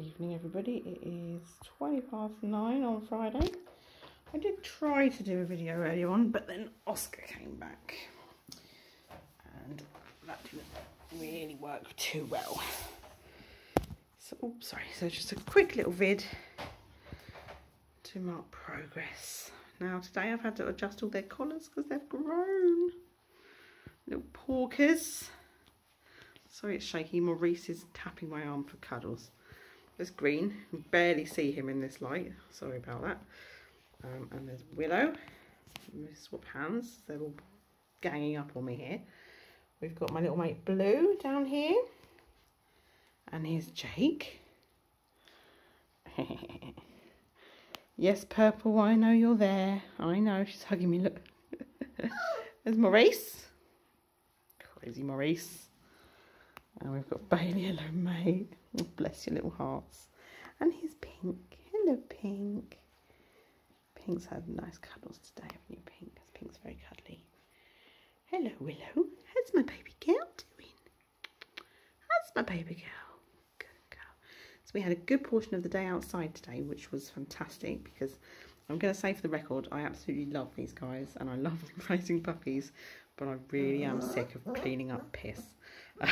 evening, everybody. It is 20 past nine on Friday. I did try to do a video earlier on, but then Oscar came back. And that didn't really work too well. So, oh, sorry. So just a quick little vid to mark progress. Now, today I've had to adjust all their collars because they've grown. Little porkers. Sorry it's shaky. Maurice is tapping my arm for cuddles. There's Green. You barely see him in this light. Sorry about that. Um, and there's Willow. Swap hands. They're all ganging up on me here. We've got my little mate Blue down here. And here's Jake. yes, Purple, I know you're there. I know, she's hugging me, look. there's Maurice. Crazy Maurice. And we've got Bailey, hello mate. Oh, bless your little hearts. And here's Pink. Hello, Pink. Pink's had nice cuddles today, haven't you, Pink? Pink's very cuddly. Hello, Willow. How's my baby girl doing? How's my baby girl? Good girl. So we had a good portion of the day outside today, which was fantastic because I'm going to say for the record, I absolutely love these guys and I love raising puppies, but I really am sick of cleaning up piss.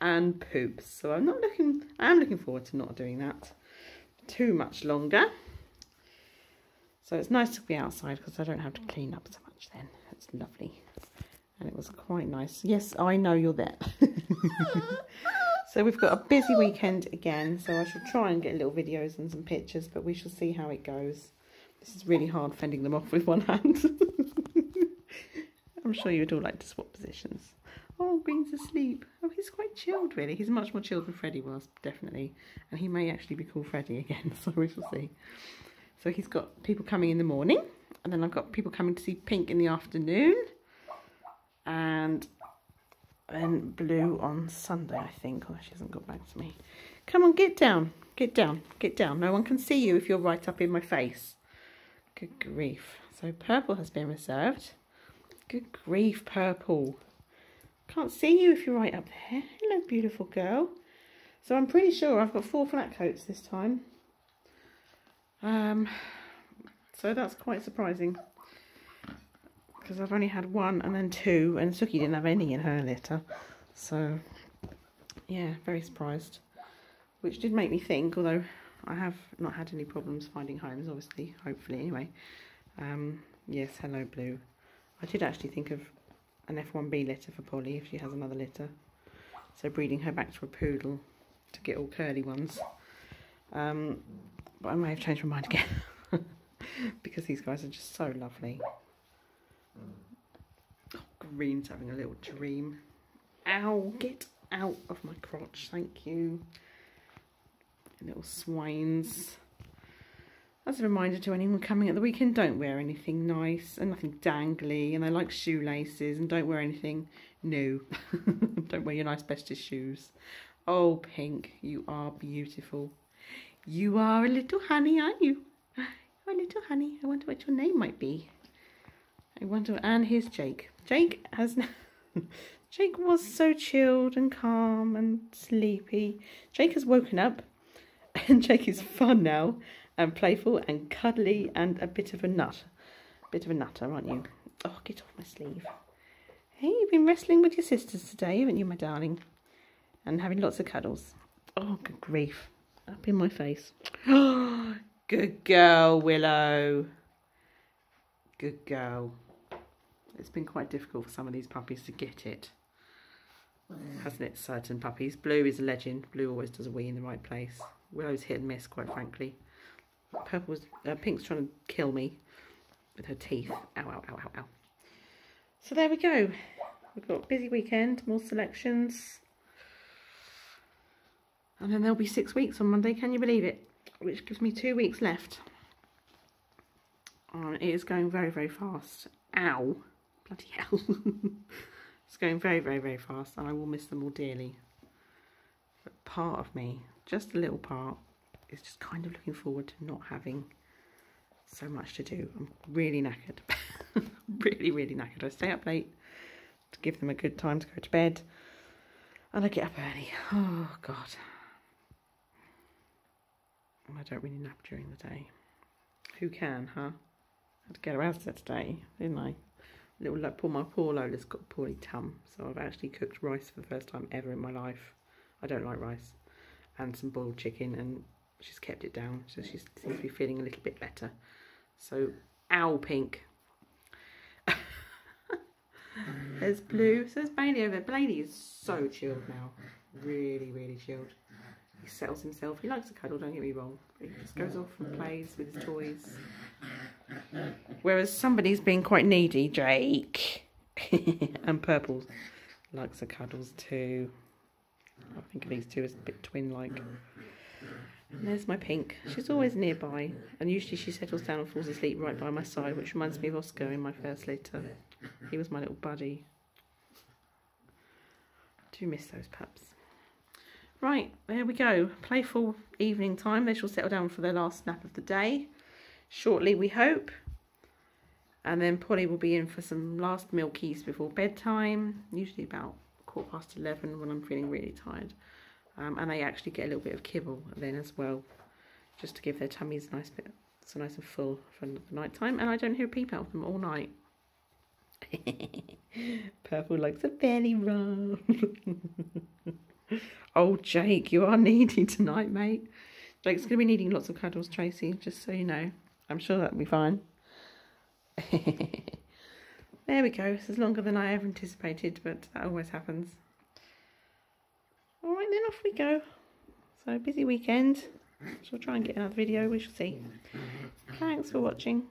and poops. So I'm not looking, I am looking forward to not doing that too much longer. So it's nice to be outside because I don't have to clean up so much then. It's lovely. And it was quite nice. Yes, I know you're there. so we've got a busy weekend again. So I shall try and get little videos and some pictures, but we shall see how it goes. This is really hard fending them off with one hand. I'm sure you'd all like to swap positions. Oh, Green's asleep. Oh, he's quite chilled, really. He's much more chilled than Freddie was, definitely. And he may actually be called Freddie again, so we shall see. So he's got people coming in the morning. And then I've got people coming to see Pink in the afternoon. And then Blue on Sunday, I think. Oh, she hasn't got back to me. Come on, get down. Get down. Get down. No one can see you if you're right up in my face. Good grief. So Purple has been reserved. Good grief, Purple. Can't see you if you're right up there. Hello, beautiful girl. So I'm pretty sure I've got four flat coats this time. Um, so that's quite surprising. Because I've only had one and then two. And Suki didn't have any in her litter. So, yeah, very surprised. Which did make me think, although I have not had any problems finding homes, obviously. Hopefully, anyway. Um, yes, hello, Blue. I did actually think of an F1B litter for Polly if she has another litter. So breeding her back to a poodle to get all curly ones. Um, but I may have changed my mind again because these guys are just so lovely. Oh, Green's having a little dream. Ow, get out of my crotch, thank you. Little swines. As a reminder to anyone coming at the weekend, don't wear anything nice and nothing dangly. And I like shoelaces and don't wear anything new. don't wear your nice bestest shoes. Oh, Pink, you are beautiful. You are a little honey, aren't you? You're a little honey. I wonder what your name might be. I wonder, and here's Jake. Jake has, Jake was so chilled and calm and sleepy. Jake has woken up and Jake is fun now and playful and cuddly and a bit of a nut. Bit of a nutter, aren't you? Oh, get off my sleeve. Hey, you've been wrestling with your sisters today, haven't you, my darling? And having lots of cuddles. Oh, good grief. Up in my face. Good girl, Willow. Good girl. It's been quite difficult for some of these puppies to get it. Hasn't it, certain puppies? Blue is a legend. Blue always does a wee in the right place. Willow's hit and miss, quite frankly. Purple's, uh, Pink's trying to kill me with her teeth. Ow, ow, ow, ow, ow. So there we go. We've got busy weekend, more selections. And then there'll be six weeks on Monday, can you believe it? Which gives me two weeks left. Um, it is going very, very fast. Ow. Bloody hell. it's going very, very, very fast and I will miss them all dearly. But part of me, just a little part, is just kind of looking forward to not having so much to do. I'm really knackered. really, really knackered. I stay up late to give them a good time to go to bed. And I get up early. Oh, God. I don't really nap during the day. Who can, huh? I had to get her out today, didn't I? Little like, poor my poor Lola's got a poorly tum, so I've actually cooked rice for the first time ever in my life. I don't like rice, and some boiled chicken, and she's kept it down, so she seems to be feeling a little bit better. So, owl pink. there's blue. So there's Bailey over there. Bailey is so chilled now, really, really chilled. He settles himself. He likes a cuddle. Don't get me wrong. He just goes off and plays with his toys. Whereas somebody's being quite needy, Jake. and Purple likes the cuddles too. I think of these two as a bit twin-like. There's my pink. She's always nearby, and usually she settles down and falls asleep right by my side, which reminds me of Oscar in my first litter. He was my little buddy. Do miss those pups. Right, there we go. Playful evening time. They shall settle down for their last nap of the day shortly, we hope. And then Polly will be in for some last milkies before bedtime, usually about quarter past 11 when I'm feeling really tired. Um, and they actually get a little bit of kibble then as well, just to give their tummies a nice bit, so nice and full for the night time. And I don't hear a peep out of them all night. Purple likes a belly rub. oh, Jake, you are needy tonight, mate. Jake's going to be needing lots of cuddles, Tracy, just so you know. I'm sure that'll be fine. there we go. This is longer than I ever anticipated, but that always happens. Off we go. So, busy weekend. So, I'll try and get another video. We shall see. Thanks for watching.